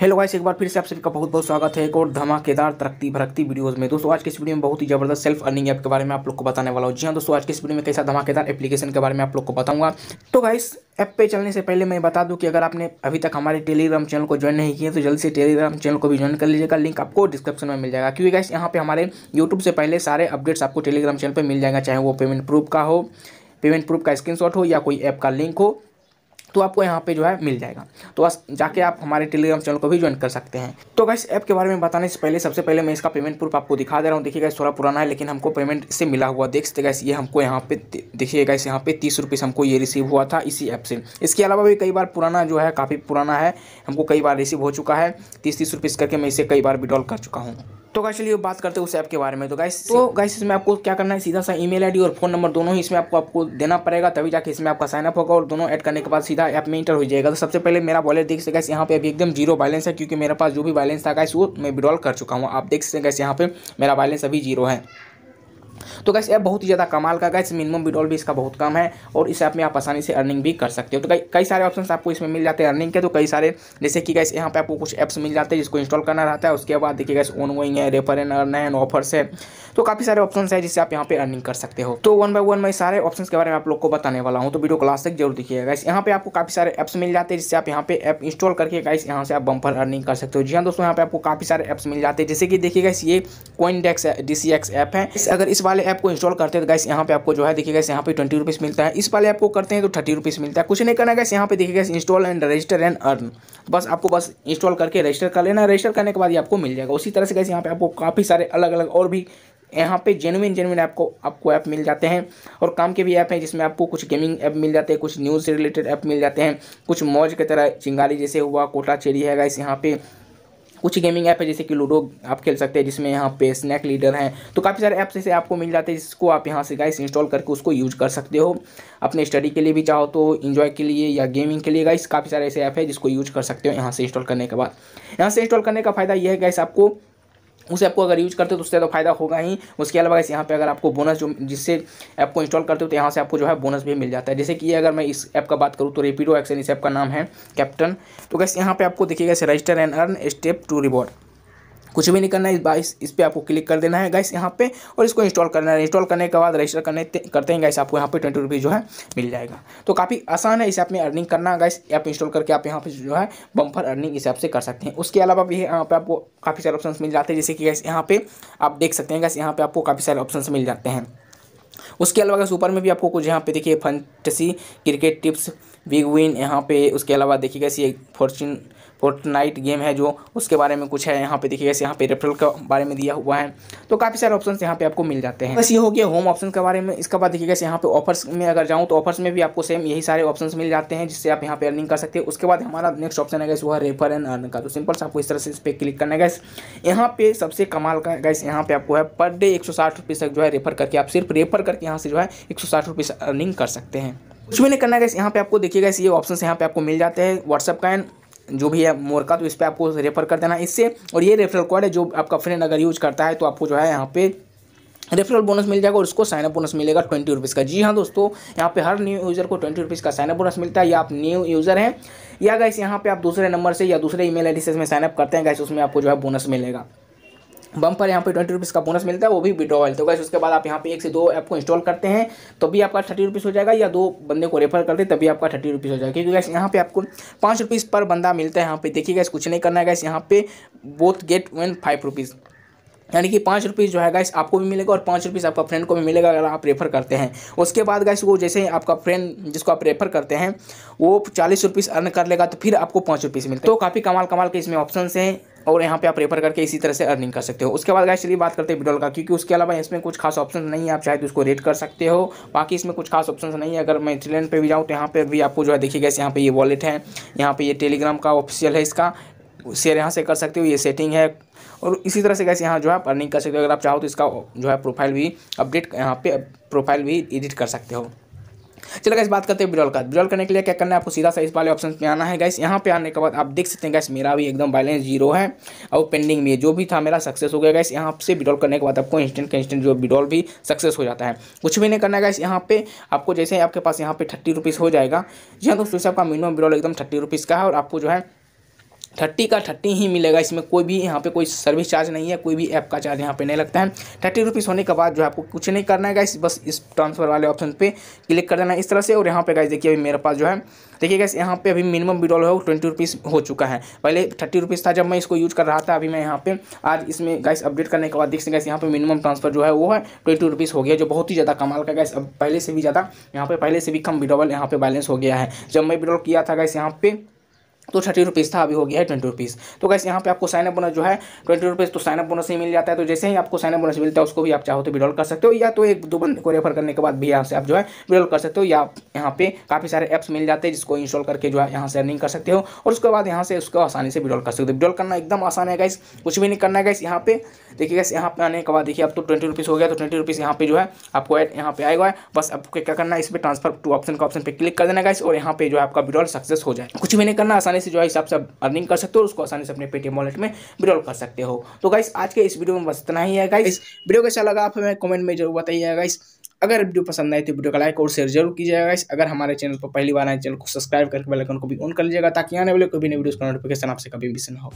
Hello guys, एक बार फिर से आप सभी का बहुत बहुत स्वागत है। एक और धमाकेदार तरक्ति भरकती वीडियोस में। दोस्तों, आज के इस वीडियो में बहुत ही ज़बरदस्त सेल्फ अर्निंग ऐप के बारे में आप लोग को बताने वाला हूँ। जी हाँ दोस्तों, आज के इस वीडियो में कैसा धमाकेदार एप्लीकेशन के बारे में आप लोग को बताऊँगा। तो गाइस ऐप पे चलने से पहले मैं बता दूँ कि अगर आपने अभी तक हमारे टेलीग्राम चैनल को ज्वाइन नहीं किया तो जल्दी से टेलीग्राम चैनल को भी ज्वाइन कर लीजिएगा। लिंक आपको डिस्क्रिप्शन में मिल जाएगा। क्योंकि गाइस, यहाँ पे हमारे यूट्यूब से पहले सारे अपडेट्स आपको टेलीग्राम चैनल पर मिल जाएगा, चाहे वो पेमेंट प्रूफ का हो पेमेंट प्रूफ का स्क्रीनशॉट हो, या कोई ऐप का लिंक हो। तो आपको यहाँ पे जो है मिल जाएगा। तो बस जाके आप हमारे टेलीग्राम चैनल को भी ज्वाइन कर सकते हैं। तो गाइस ऐप के बारे में बताने से पहले, सबसे पहले मैं इसका पेमेंट प्रूफ आपको दिखा दे रहा हूँ। देखिए गाइस थोड़ा पुराना है, लेकिन हमको पेमेंट इससे मिला हुआ, देख सकते गाइस ये हमको यहाँ पे देखिए गाइस यहाँ पे तीस रुपीज़ हमको ये रिसीव हुआ था इसी ऐप से। इसके अलावा भी कई बार पुराना जो है, काफ़ी पुराना है, हमको कई बार रिसीव हो चुका है। तीस तीस रुपीज़ करके मैं इसे कई बार विड्रॉल कर चुका हूँ। तो गाइस चलिए बात करते हैं उस ऐप के बारे में। तो गाइस तो गाइस इसमें आपको क्या करना है? सीधा सा ईमेल आईडी और फ़ोन नंबर दोनों ही इसमें आपको आपको देना पड़ेगा तभी जाके इसमें आपका साइनअप होगा और दोनों ऐड करने के बाद सीधा ऐप में इंटर हो जाएगा। तो सबसे पहले मेरा वॉलेट देख सकते गाइस यहाँ पे अभी एकदम ज़ीरो बैलेंस है क्योंकि मेरे पास जो भी बैलेंस था गाइस वो मैं विड्रॉल कर चुका हूँ। आप देख सकते हैं यहाँ पे मेरा बैलेंस अभी ज़ीरो है। तो गैस ऐप बहुत ही ज़्यादा कमाल का गैस मिनिमम विड्रॉल भी इसका बहुत कम है और इस ऐप में आप आसानी से अर्निंग भी कर सकते हो। तो कई सारे ऑप्शन आपको इसमें मिल जाते हैं अर्निंग के तो कई सारे, जैसे कि गैस यहाँ पे आपको कुछ ऐप्स मिल जाते हैं जिसको इंस्टॉल करना रहता है, उसके बाद देखिए गैस ऑन गोइंग है रेफर एंड अर्न है ऑफर्स है। तो काफ़ी सारे ऑप्शन है जिससे आप यहाँ पे अर्निंग कर सकते हो। तो वन बाय वन मैं सारे ऑप्शन के बारे में आप लोग को बताने वाला हूँ तो वीडियो क्लास तक ज़रूर देखिएगा गैस यहाँ पे आपको काफ़ी सारे ऐप्स मिल जाते हैं जिससे आप यहाँ पे ऐप इंस्टॉल करके गाइस यहाँ से आप बम्पर अर्निंग कर सकते हो। जी हाँ दोस्तों, यहाँ पे आपको काफ़ी सारे ऐप्स मिल जाते हैं, जैसे कि देखिए गैस ये कोइन डेक्स डी ऐप है। अगर इस वाले ऐप को इंस्टॉल करते हैं तो गैस यहाँ पे आपको जो है, देखिए गैस यहाँ पे ट्वेंटी रुपीज़ मिलता है। इस वाले आपको करते हैं तो थर्टी रुपीज़ मिलता है। कुछ नहीं करना गैस यहाँ पे देखिए guys install and register and earn बस आपको बस इंस्टॉल करके रजिस्टर कर लेना। रजिस्टर करने के बाद ये आपको मिल जाएगा। उसी तरह से गैस यहाँ पे आपको काफ़ी सारे अलग अलग और भी यहाँ पे जेनुइन जेनुइन आपको आपको ऐप मिल जाते हैं। और काम के भी ऐप हैं जिसमें आपको कुछ गेमिंग ऐप मिल जाते हैं, कुछ न्यूज़ से रिलेटेड ऐप मिल जाते हैं। कुछ मौज की तरह, चिंगारी जैसे हुआ, कोटा चेरी है गाइस यहाँ पे। कुछ गेमिंग ऐप है, जैसे कि लूडो आप खेल सकते हैं, जिसमें यहाँ पे स्नैक लीडर हैं। तो काफ़ी सारे ऐप्स ऐसे आपको मिल जाते हैं, जिसको आप यहाँ से गाइस इंस्टॉल करके उसको यूज़ कर सकते हो। अपने स्टडी के लिए भी चाहो तो इन्जॉय के लिए या गेमिंग के लिए गाइस काफ़ी सारे ऐसे ऐप है जिसको यूज़ कर सकते हो यहाँ से इंस्टॉल करने के बाद। यहाँ से इंस्टॉल करने का फ़ायदा यह है गाइस आपको उस ऐप को अगर यूज़ करते हो तो उससे तो फ़ायदा होगा ही। उसके अलावा इस यहाँ पे अगर आपको बोनस जो जिससे ऐप को इंस्टॉल करते हो तो यहाँ से आपको जो है बोनस भी मिल जाता है। जैसे कि अगर मैं इस ऐप का बात करूँ तो रेपिडो एक्शन इस ऐप का नाम है कैप्टन तो कैसे यहाँ पे आपको देखिएगा register and earn step to reward कुछ भी नहीं करना है, इस बाइस इस पर आपको क्लिक कर देना है गैस यहाँ पे, और इसको इंस्टॉल करना है। इंस्टॉल करने के बाद रजिस्टर करने करते हैं गैस आपको यहाँ पे ट्वेंटी रुपीज़ जो है मिल जाएगा। तो काफ़ी आसान है इस ऐप में अर्निंग करना गैस ऐप इंस्टॉल करके आप यहाँ पे जो है बम्पर अर्निंग इस ऐप से कर सकते हैं। उसके अलावा भी यहाँ पर आपको काफ़ी सारे ऑप्शन मिल जाते हैं, जैसे कि गैस यहाँ पर आप देख सकते हैं गैस यहाँ पे आपको काफ़ी सारे ऑप्शन मिल जाते हैं। उसके अलावा अगर ऊपर में भी आपको कुछ यहाँ पे देखिए fantasy cricket tips big win, यहाँ पे उसके अलावा देखिए कैसे फॉर्चून फोर्टनाइट गेम है जो उसके बारे में कुछ है, यहाँ पे देखिए यहाँ पे रेफरल के बारे में दिया हुआ है। तो काफ़ी सारे ऑप्शन यहाँ पे आपको मिल जाते हैं। बस ये हो गया होम ऑप्शन के बारे में, इसके बाद देखिएगा यहाँ पे ऑफर्स में अगर जाऊँ तो ऑफर्स में भी आपको सेम यही सारे ऑप्शन मिल जाते हैं, जिससे आप यहाँ पे अर्निंग कर सकते हैं। उसके बाद हमारा नेक्स्ट ऑप्शन है गैस वो है रेफर एंड अर्न का। तो सिंपल से आपको इस तरह से इस पर क्लिक करना है गैस यहाँ पे सबसे कमाल का गैस यहाँ पे आपको है पर डे एक सौ तक जो है रेफर करके आप सिर्फ़ रेफर करके यहाँ से जो है एक सौ अर्निंग कर सकते हैं। कुछ भी नहीं करना है यहाँ पे आपको देखिएगा ये ऑप्शन यहाँ पे आपको मिल जाते हैं व्हाट्सअप का एंड जो भी है मोर का तो इस पर आपको रेफर कर देना इससे। और ये रेफरल कोड है जो आपका फ्रेंड अगर यूज़ करता है तो आपको जो है यहाँ पे रेफरल बोनस मिल जाएगा और उसको साइनअप बोनस मिलेगा ट्वेंटी रुपीज़ का। जी हाँ दोस्तों, यहाँ पे हर न्यू यूज़र को ट्वेंटी रुपीज़ का साइनअप बोनस मिलता है, या आप न्यू यूज़र हैं, या गैस यहाँ पे आप दूसरे नंबर से या दूसरे ईमेल आईडी से इसमें साइनअप करते हैं गैस उसमें आपको जो है बोनस मिलेगा। बम पर यहाँ पे ट्वेंटी रुपीज़ का बोनस मिलता है, वो भी विड्रॉवल तो गैस उसके बाद आप यहाँ पे एक से दो ऐप को इंस्टॉल करते हैं तो भी आपका थर्टी रुपीज़ हो जाएगा या दो बंदे को रेफर करते तभी आपका थर्टी रुपीज़ हो जाएगा। क्योंकि गैस यहाँ पे आपको पाँच रुपीज़ पर बंदा मिलता है यहाँ पे। देखिए गैस कुछ नहीं करना है गैस यहाँ पे both get one five rupees यानी कि पाँच रुपीज़ जो है गैस आपको भी मिलेगा और पाँच रुपीज़ आपका फ्रेंड को भी मिलेगा अगर आप रेफ़र करते हैं। उसके बाद गैस वो जैसे ही आपका फ्रेंड जिसको आप रेफ़र करते हैं, वो चालीस रुपीज़ अर्न कर लेगा तो फिर आपको पाँच रुपीज़ मिलते तो काफ़ी कमाल कमाल के इसमें ऑप्शन हैं। और यहाँ पे आप रेफर करके इसी तरह से अर्निंग कर सकते हो। उसके बाद गैस चलिए बात करते हैं विड्रॉल का, क्योंकि उसके अलावा इसमें कुछ खास ऑप्शन नहीं है, आप चाहे तो उसको रेट कर सकते हो। बाकी इसमें कुछ खास ऑप्शन नहीं है। अगर मैं ट्रेन पे भी जाऊँ तो यहाँ पर भी आपको जो है, देखिए गैस यहाँ पे ये वॉलेट है, यहाँ पर ये टेलीग्राम का ऑफिशियल है इसका। शेयर यहाँ से कर सकते हो, ये सेटिंग है। और इसी तरह से कैसे यहाँ जो है आप अर्निंग कर सकते हो। अगर आप चाहो तो इसका, जो है प्रोफ़ाइल भी अपडेट यहाँ पे प्रोफ़ाइल भी एडिट कर सकते हो। चलो गैस बात करते हैं विड्रॉल का। विड्रॉल करने के लिए क्या करना है? आपको सीधा सा इस वाले ऑप्शन पे आना है गैस यहाँ पे आने के बाद आप देख सकते हैं गैस मेरा भी एकदम बैलेंस ज़ीरो है। और पेंडिंग में जो भी था, मेरा सक्सेस हो गया गैस यहाँ से विड्रॉल करने के बाद आपको इंस्टेंट का इंस्टेंट जो विड्रॉल भी सक्सेस हो जाता है। कुछ भी नहीं करना है गैस यहाँ पे आपको जैसे आपके पास यहाँ पे थर्टी रुपीज़ हो जाएगा जी हाँ दोस्तों आपका मिनिमम विड्रॉल एकदम थर्टी रुपीज़ का है और आपको जो है थर्टी का थर्टी ही मिलेगा, इसमें कोई भी यहाँ पे कोई सर्विस चार्ज नहीं है, कोई भी ऐप का चार्ज यहाँ पे नहीं लगता है। थर्टी रुपीज़ होने के बाद जो आपको कुछ नहीं करना है गाइस बस इस ट्रांसफ़र वाले ऑप्शन पे क्लिक कर देना इस तरह से। और यहाँ पे गाइस देखिए अभी मेरे पास जो है, देखिए गैस यहाँ पे अभी मिनिमम विड्रॉल है, वो ट्वेंटी रुपीज़ हो चुका है। पहले थर्टी रुपीज़ था, जब मैं इसको यूज़ कर रहा था, अभी मैं यहाँ पे आज इसमें गैस अपडेट करने के बाद देख सकते गैस यहाँ पे मिनिमम ट्रांसफ़र जो है, वो है ट्वेंटी रुपीज़ हो गया, जो बहुत ही ज़्यादा कमाल का गैस अब पहले से भी ज़्यादा, यहाँ पे पहले से भी कम विड्रॉल यहाँ पे बैलेंस हो गया है। जब मैं विड्रॉल किया था गैस यहाँ पे तो थर्टी रुपीज़ था, अभी हो गया है ट्वेंटी रुपीज़। तो कैसे यहाँ पे आपको साइन अप बोनस जो है, ट्वेंटी रुपीज़ तो साइन अप बोनस ही मिल जाता है। तो जैसे ही आपको साइन अप बोनस मिलता है, उसको भी आप चाहो तो विड्रॉल कर सकते हो, या तो एक दो बंदे को रेफर करने के बाद भी यहाँ से आप जो है विड्रॉल कर सकते हो, या यहाँ पे काफ़ी सारे ऐप्स मिल जाते हैं जिसको इंस्टॉल करके जो है यहाँ से अर्निंग कर सकते हो, और उसके बाद यहाँ से उसको आसानी से विड्रॉल कर सकते हो। विड्रॉल करना एकदम आसान है गाइस कुछ भी नहीं करना है गाइस यहाँ पे। देखिए गैस यहाँ पे आने के बाद, देखिए अब तो ट्वेंटी रुपीज़ हो गया तो ट्वेंटी रुपीज़ यहाँ पे जो है आपको यहाँ पे आएगा। बस आपको क्या करना है, इस पर ट्रांसफ़र टू ऑप्शन का ऑप्शन पे क्लिक कर देना गाइस और यहाँ पे जो है आपका विड्रॉल सक्सेस हो जाए। कुछ भी नहीं करना, आसानी से जो है हिसाब से अर्निंग कर सकते हो उसको आसानी से अपने पेटीएम वॉलेट में विड्रॉल कर सकते हो। तो गाइस आज के इस वीडियो में बस इतना ही है गाइस वीडियो कैसा लगा आप हमें कमेंट में ज़रूर बताइएगा गाइस अगर वीडियो पसंद आए तो वीडियो का लाइक और शेयर ज़रूर कीजिएगा गाइस अगर हमारे चैनल पर पहली बार आए चैनल को सब्सक्राइब करके बेल आइकन को भी ऑन कर लीजिएगा ताकि आने वाले कोई भी नई वीडियोस का नोटिफिकेशन आपसे कभी मिस ना हो।